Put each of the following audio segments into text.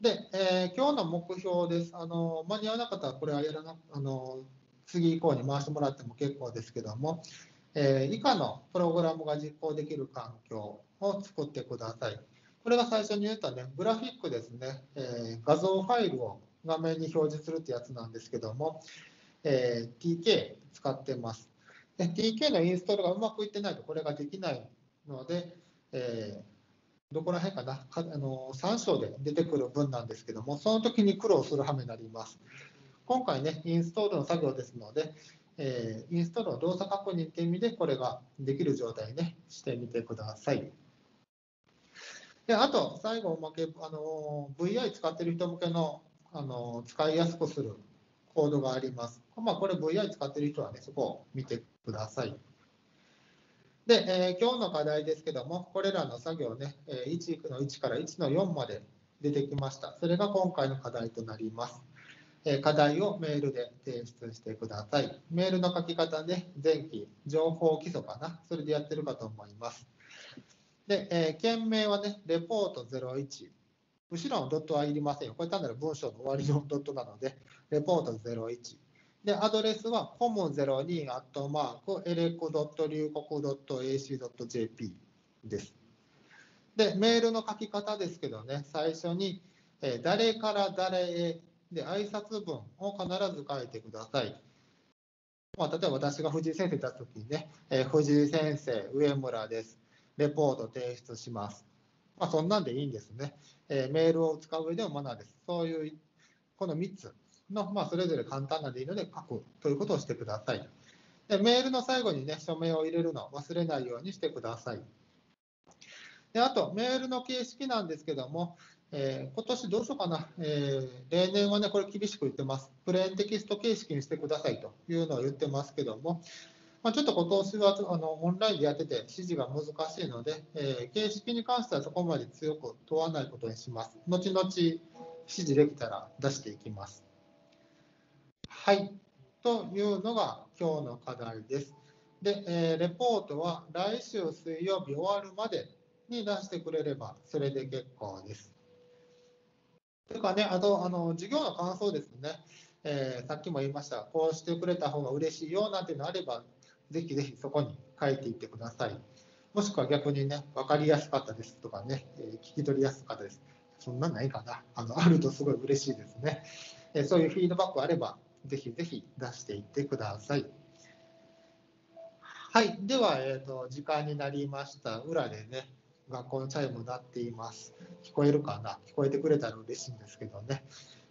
で、えー、今日の目標です。あの間に合わなかったらこれはやらなあの次以降に回してもらっても結構ですけども、えー、以下のプログラムが実行できる環境を作ってください。これが最初に言ったね、グラフィックですね、えー、画像ファイルを画面に表示するってやつなんですけども、えー、TK 使ってます。で TK のインストールがうまくいってないとこれができないので、えーどこら辺かな？かあの3章で出てくる文なんですけども、その時に苦労する羽目になります。今回ね、インストールの作業ですので、えー、インストールの動作確認っていう意味で、これができる状態に、ね、してみてください。であと、最後おまけ、あの VI 使ってる人向けのあの使いやすくするコードがあります。まあ、これ VI 使ってる人はね、そこを見てください。で、えー、今日の課題ですけども、これらの作業ね、1の1から1の4まで出てきました。それが今回の課題となります。えー、課題をメールで提出してください。メールの書き方ね、前期、情報基礎かな、それでやってるかと思います。で、えー、件名はね、レポート01。後ろのドットはいりませんよ。これ単なる文章の終わりのドットなので、レポート01。で、アドレスは com02-elec.ac.jp です。で、メールの書き方ですけどね、最初に、えー、誰から誰へで挨拶文を必ず書いてください。まあ、例えば私が藤井先生たときにね、えー、藤井先生、上村です。レポート提出します。まあ、そんなんでいいんですね。えー、メールを使う上でもマナーです。そういう、この3つの、まあ、それぞれ簡単なんでいいので書くということをしてください。でメールの最後にね、署名を入れるのを忘れないようにしてください。であと、メールの形式なんですけども、えー、今年どうしようかな、えー、例年はね、これ厳しく言ってます。プレーンテキスト形式にしてくださいというのを言ってますけども、まあ、ちょっと今年はあのオンラインでやってて指示が難しいので、えー、形式に関してはそこまで強く問わないことにします。後々指示できたら出していきます。はい。というのが今日の課題です。で、え、レポートは来週水曜日終わるまでに出してくれればそれで結構です。というかね、あと、あの授業の感想ですね、えー、さっきも言いました、こうしてくれた方が嬉しいよなんていうのあれば、ぜひぜひそこに書いていってください。もしくは逆にね、分かりやすかったですとかね、えー、聞き取りやすかったです。そんなんないかな。あのあるとすごい嬉しいですね。えー、そういうフィードバックあれば、ぜひぜひ出していってください。はい、では、えーと、時間になりました。裏でね、学校のチャイム鳴っています。聞こえるかな？聞こえてくれたら嬉しいんですけどね、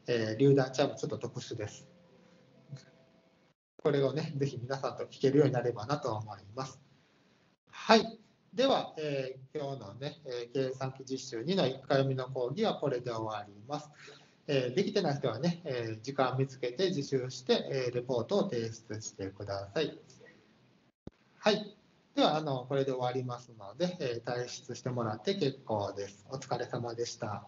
えー、榴弾チャイムちょっと特殊です。これをね、ぜひ皆さんと聞けるようになればなと思います。はい。では、えー、今日のね、え、計算機実習2の1回目の講義はこれで終わります。えできてない人はね、え時間見つけて自習して、えレポートを提出してください。はい。では、あのこれで終わりますので、え退出してもらって結構です。お疲れ様でした。